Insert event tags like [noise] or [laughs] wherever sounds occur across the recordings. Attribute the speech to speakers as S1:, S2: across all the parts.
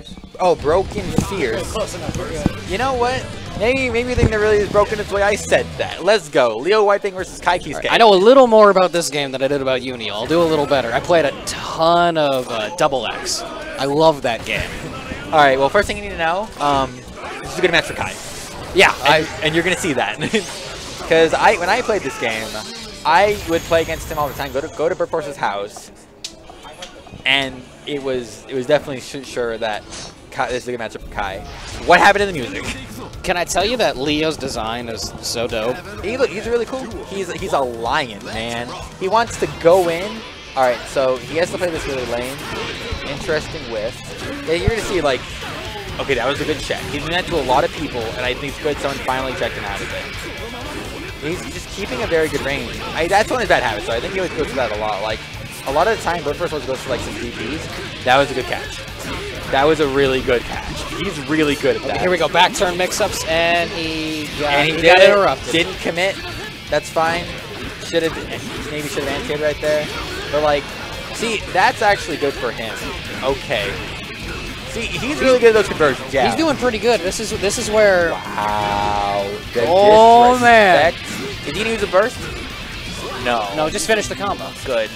S1: Spheres.
S2: Oh, Broken
S1: fears. You're good.
S2: You know what? Maybe maybe the thing that really is broken is the way I said that. Let's go. Leo Whitefang versus Ky Kiske.
S1: I know a little more about this game than I did about Uni. I'll do a little better. I played a ton of uh, Double X. I love that game.
S2: All right. Well, first thing you need to know, um, this is a good match for Ky.
S1: Yeah,
S2: I,
S1: I,
S2: and you're gonna see that [laughs] because I when I played this game, I would play against him all the time. Go to go to Bertforce's house, and it was it was definitely sure that Ky, this is a good matchup for Ky. What happened in the music?
S1: can I tell you that Leo's design is so dope?
S2: He look, he's really cool. He's he's a lion, man. He wants to go in. All right, so he has to play this really lane. Interesting whiff. Yeah, you're gonna see like, okay, that was a good check. He's doing that to a lot of people, and I think it's good someone finally checked him out of it. He's just keeping a very good range. I, that's one of his bad habits, so I think he always goes for that a lot. Like, a lot of the time, Bertforce always goes for like some DPs. That was a good catch. That was a really good catch. He's really good at that.
S1: Here we go, back turn mix-ups, and he got,
S2: and he,
S1: he
S2: did
S1: got interrupted.
S2: Didn't commit. That's fine. Should have maybe should have anti right there. But like, see, that's actually good for him. Okay. See, he's really good at those conversions. Yeah.
S1: He's doing pretty good. This is this is where
S2: Wow. The
S1: Oh, man.
S2: Did he use a burst? No.
S1: no, just finish the combo.
S2: Good.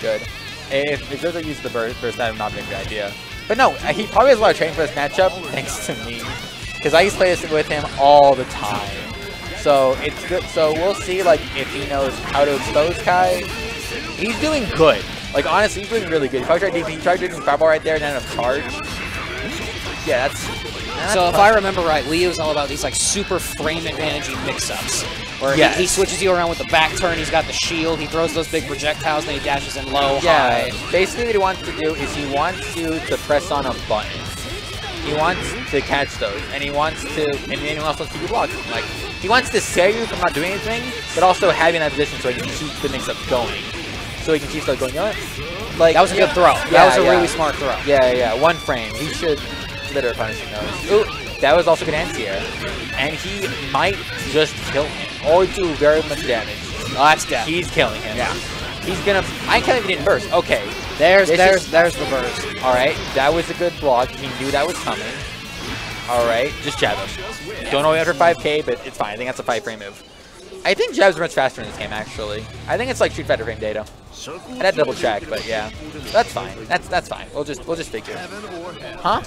S2: Good. If, if JoJo used the burst, burst, that would not be a good idea. But no, he probably has a lot of training for this matchup, [laughs] thanks to me. Because I used to play this with him all the time. So it's good. So we'll see, like, if he knows how to expose Ky. He's doing good. Like, honestly, he's doing really good. He probably tried DP, he tried doing fireball right there and then a charge. Yeah, that's... that's
S1: So if
S2: tough.
S1: I remember right, Leo's all about these like super frame advantaging mix-ups. Where he- he, switches you around with the back turn, he's got the shield, he throws those big projectiles, and then he dashes in low,
S2: Yeah,
S1: high.
S2: basically what he wants to do is he wants you to press on a button. He wants mm-hmm. to catch those, and he wants to, and he also wants to keep blocking. Like, he wants to scare you from not doing anything, but also having that position so he can keep the mix-up going. So he can keep stuff going. You know what? Like,
S1: That was a good throw.
S2: Yeah,
S1: that was a
S2: yeah.
S1: really smart throw.
S2: Yeah, yeah, yeah. One frame. He should better punishing those. Ooh, that was also good anti-air. And he might just kill him, or do very much damage.
S1: That's death.
S2: He's killing him.
S1: Yeah.
S2: He's gonna. I can't even didn't burst. Okay.
S1: There's
S2: This
S1: there's
S2: is-
S1: there's the burst.
S2: All right. That was a good block. He knew that was coming. All right. Just jab him. Don't know after 5k, but it's fine. I think that's a five frame move. I think jabs are much faster in this game, actually. I think it's like Street Fighter frame data. I'd have to double check, but yeah, that's fine. That's that's fine. We'll just we'll just figure. Huh?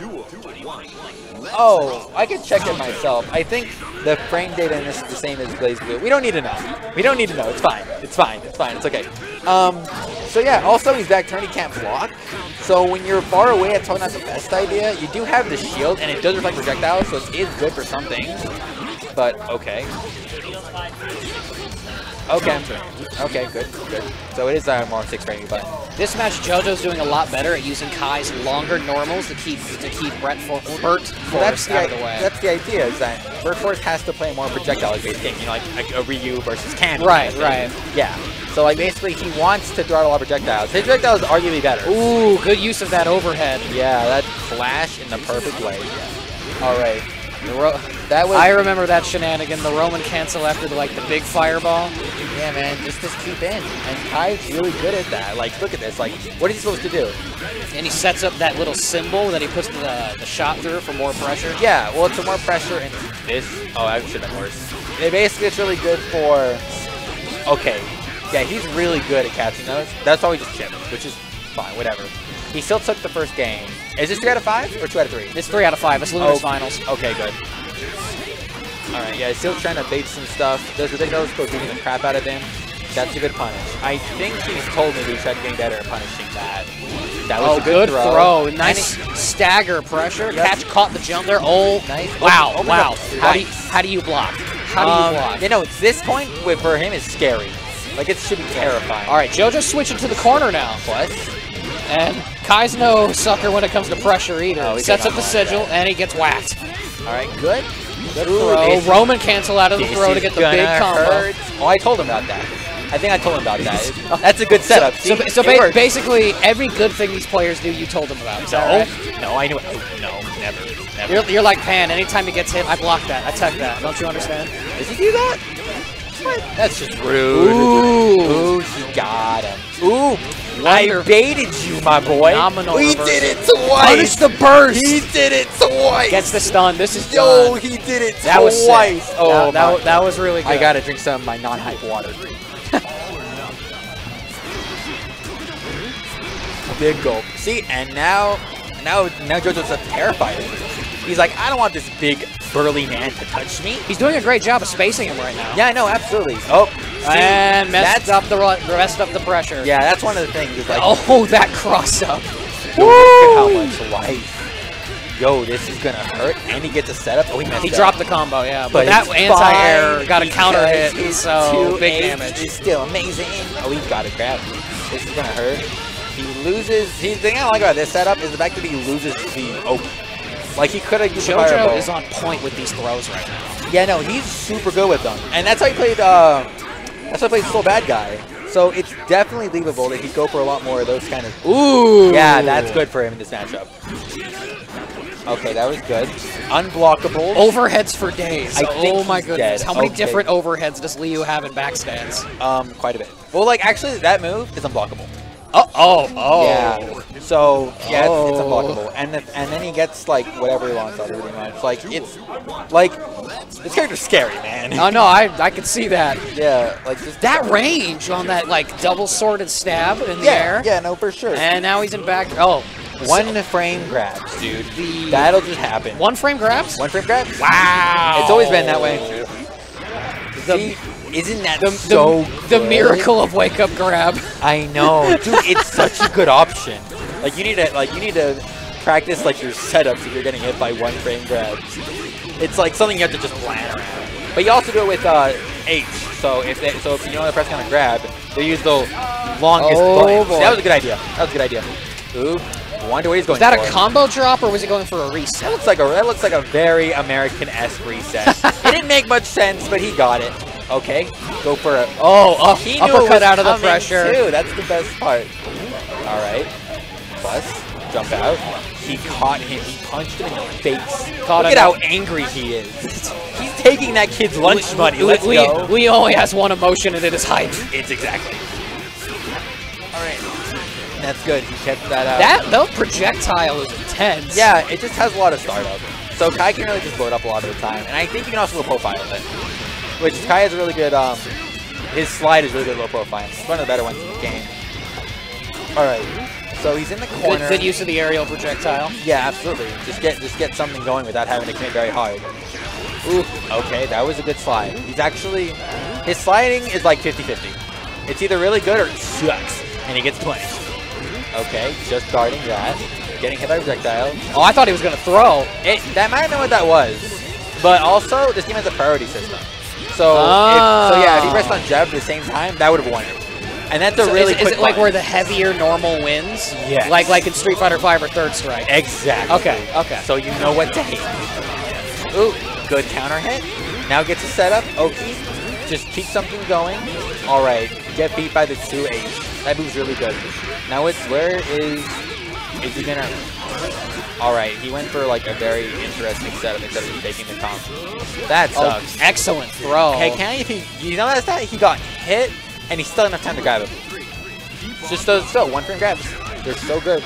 S2: Oh, I can check it myself. I think the frame data in this is the same as BlazBlue. We don't need to know. We don't need to know. It's fine. It's fine. It's fine. It's okay. Um, so yeah, also he's back turn. He can't block. So when you're far away, that's probably not the best idea. You do have the shield, and it does reflect projectiles, so it is good for some things. But okay. Okay. Okay, good, good. So it is uh, more six framing, but
S1: This match, JoJo's doing a lot better at using Ky's longer normals to keep to keep Brett for Bert
S2: Well, that's the,
S1: out of the way.
S2: that's the idea is that Bertforce has to play a more projectile-based game, you know, like, like a Ryu versus Cannon.
S1: Right,
S2: kind of thing.
S1: right.
S2: Yeah. So like basically he wants to throw out a lot of projectiles. His projectile is arguably better.
S1: Ooh, good use of that overhead.
S2: Yeah, that flash in the perfect way. All right. That was.
S1: I remember that shenanigan, the Roman cancel after the, like the big fireball.
S2: yeah, man. Just just keep in, and Ky's really good at that. Like, look at this. Like, what is he supposed to do?
S1: And he sets up that little symbol that he puts the, the shot through for more pressure.
S2: Yeah, well, it's a more pressure and this. Oh, I should have worse. It basically, it's really good for. Okay, yeah, he's really good at catching those. That's why we just chipped, which is fine, whatever. He still took the first game. Is this three out of five or two out of three?
S1: It's three out of five. It's Luminous
S2: Oh.
S1: Finals.
S2: Okay, good. All right, yeah, still trying to bait some stuff. Does Those ridiculous go beating the crap out of him. That's a good punish. I think he's told me to try to get better at punishing that. That was
S1: Oh,
S2: a good,
S1: throw.
S2: And
S1: Nice stagger pressure.
S2: Yep.
S1: Catch caught the jump there. Oh,
S2: Nice.
S1: Wow,
S2: Open
S1: wow. How do you how do you block? How do you
S2: Um,
S1: block?
S2: You know, this point for him is scary. Like, it should be terrifying.
S1: All right, JoJo's switching to the corner now.
S2: What?
S1: And Ky's no sucker when it comes to pressure either.
S2: Oh, he
S1: Sets up the sigil,
S2: that.
S1: and he gets whacked.
S2: All right, good. Good
S1: Throw.
S2: throw. This
S1: Roman cancel out of the
S2: this
S1: throw to get the big
S2: gonna
S1: combo.
S2: hurt. Oh, I told him about that. I think I told him about that. [laughs] Oh. That's a good setup.
S1: So,
S2: See?
S1: so
S2: It
S1: ba-
S2: works.
S1: basically, every good thing these players do, you told them about. Is
S2: no,
S1: right?
S2: no, I knew it. Oh, no, never, never.
S1: You're, you're like Pan. Anytime he gets hit, I block that. I tech that. Don't you understand?
S2: Does he do that? What? That's just rude.
S1: Ooh.
S2: Ooh, he got him. Ooh, I baited you, my boy.
S1: Phenomenal
S2: he
S1: reversal.
S2: did it twice.
S1: Punish the burst.
S2: He did it twice.
S1: Gets the stun. This is
S2: Yo,
S1: done.
S2: he did it
S1: That was sick.
S2: twice. Oh,
S1: that, that, that was really good.
S2: I gotta drink some of my non-hype water. [laughs] Big gulp. See, and now, now, now JoJo's terrified. of. He's like, I don't want this big burly man to touch me.
S1: He's doing a great job of spacing him right now.
S2: Yeah, I know, absolutely. Oh,
S1: and messed
S2: that's-
S1: up the rest up the pressure.
S2: Yeah, that's one of the things. Like,
S1: Oh, [laughs] that cross up.
S2: at how much life. Yo, this is gonna hurt, and he gets a setup. Oh, he messed
S1: He
S2: up.
S1: dropped the combo, yeah. But,
S2: But
S1: that anti-air got a counter hit, so big damage.
S2: is still amazing. Oh, he's got a grab. This is gonna hurt. He loses. He, the thing I like about this setup is the fact that he loses the open. Like he could have used
S1: JoJo
S2: fireball.
S1: is on point with these throws right now.
S2: Yeah, no, he's super good with them, and that's how he played. Uh, that's how he played Sol Badguy. So it's definitely believable that he'd go for a lot more of those kind of.
S1: Ooh.
S2: Yeah, that's good for him in this matchup. Okay, that was good. Unblockable.
S1: Overheads for days.
S2: I
S1: oh my goodness.
S2: dead.
S1: How many
S2: Okay.
S1: different overheads does Leo have in backstands?
S2: Um, quite a bit. Well, like actually, that move is unblockable.
S1: Oh, oh.
S2: Yeah. So yeah, it's, it's
S1: Oh.
S2: unblockable, and if, and then he gets like whatever he wants out of it, pretty much. Like it's like this character's scary, man.
S1: Oh no, I I could see that.
S2: yeah, like just
S1: That range on that like double sworded stab in the
S2: Yeah,
S1: air.
S2: yeah, no, for sure.
S1: And now he's in back. Oh,
S2: one frame grabs, dude.
S1: The-
S2: That'll just happen.
S1: one frame grabs.
S2: One frame grabs.
S1: Wow.
S2: It's always been that way.
S1: The,
S2: See, isn't that
S1: the,
S2: so
S1: the, the miracle of wake up grab.
S2: I know, dude. It's such a good option. Like you need to like you need to practice like your setups if you're getting hit by one frame grabs. It's like something you have to just plan around. But you also do it with uh, H. So if they, so if you know the press kind of grab, they use the longest
S1: Oh,
S2: button.
S1: Boy.
S2: that was a good idea. That was a good idea. Ooh, wonder what he's going
S1: Was that
S2: for.
S1: a combo drop or was he going for a reset?
S2: That looks like a that looks like a very American-esque reset. [laughs] it didn't make much sense, but he got it. Okay, go for it.
S1: Oh, uh,
S2: he
S1: uppercut out of the pressure.
S2: Too. That's the best part. All right, plus jump out. He caught him. He punched him in the face.
S1: Caught
S2: Look at how angry he is. He's taking that kid's lunch money. Let's
S1: we,
S2: go.
S1: We only has one emotion and it is hype.
S2: it's exactly. All right, that's good. He kept that out.
S1: That the projectile is intense.
S2: Yeah, it just has a lot of startup. So Ky can really just blow it up a lot of the time. And I think you can also low profile it. Which Ky has a really good, um, his slide is really good low profile. It's one of the better ones in the game. Alright, so he's in the
S1: Good,
S2: corner.
S1: good use of the aerial projectile.
S2: Yeah, absolutely. Just get just get something going without having to commit very hard. Ooh, okay, that was a good slide. He's actually, his sliding is like 50-50. It's either really good or it sucks, and he gets punished. Okay, just guarding that. Getting hit by projectile.
S1: Oh, I thought he was gonna throw.
S2: It, that might have been what that was. But also, this game has a priority system. So,
S1: Ah.
S2: if, so yeah, if he pressed on jab at the same time, that would have won it. And that's a
S1: So
S2: really
S1: is, is it like where the heavier normal wins?
S2: Yeah.
S1: Like like in Street Fighter Five or Third Strike.
S2: Exactly.
S1: Okay, okay.
S2: So you know what to hit. Ooh, good counter hit. Now gets a setup. Oki, just keep something going. All right, get beat by the 2H. That move's really good. Now it's, where is, is he gonna, all right, he went for like a very interesting setup instead of just taking the comp. That
S1: Oh,
S2: sucks.
S1: excellent throw.
S2: Hey, can he, you know that's that? He got hit, and he still had enough time to grab him. Just those, still, one frame grabs. They're so good.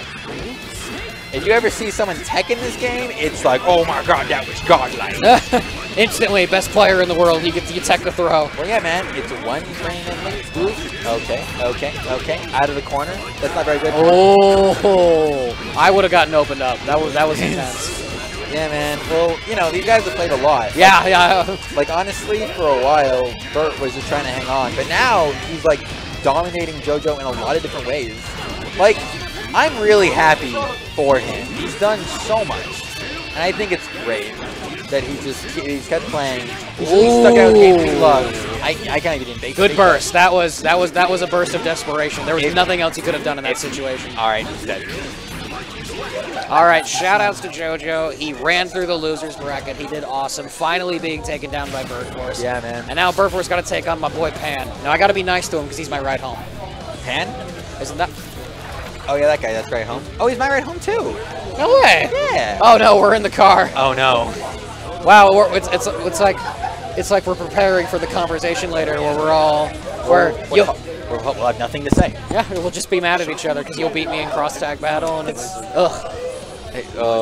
S2: If you ever see someone tech in this game, it's like, oh my god, that was godlike. [laughs]
S1: Instantly, best player in the world. You get you tech the throw.
S2: well, yeah, man, it's one frame and link. Ooh, okay, okay, okay. Out of the corner. That's not very good.
S1: Oh, I would have gotten opened up. That was that was [laughs] intense.
S2: Yeah, man. Well, you know, these guys have played a lot.
S1: Yeah, yeah.
S2: Like, honestly, for a while, Bert was just trying to hang on. But now, he's, like, dominating JoJo in a lot of different ways. Like, I'm really happy for him. He's done so much. And I think it's great that he just he's kept playing. He's really stuck out games he loves. I, I can't even
S1: Good burst. That was that was that was a burst of desperation. There was
S2: If-
S1: nothing else he could have done in that situation.
S2: All right, he's dead.
S1: All right, shout outs to JoJo. He ran through the losers bracket. He did awesome. Finally being taken down by Bertforce.
S2: Yeah, man.
S1: And now Bertforce got to take on my boy Pan. Now I got to be nice to him because he's my ride home.
S2: Pan?
S1: Isn't that?
S2: Oh, yeah, that guy. That's right home. Oh, he's my right home, too.
S1: No way.
S2: Yeah.
S1: Oh no, we're in the car.
S2: Oh, no.
S1: Wow, we're, it's, it's it's like it's like we're preparing for the conversation later where we're all where you
S2: we'll, we'll have nothing to say.
S1: Yeah, we'll just be mad at each other because you'll beat me in cross tag battle, and it's ugh.
S2: Hey, uh,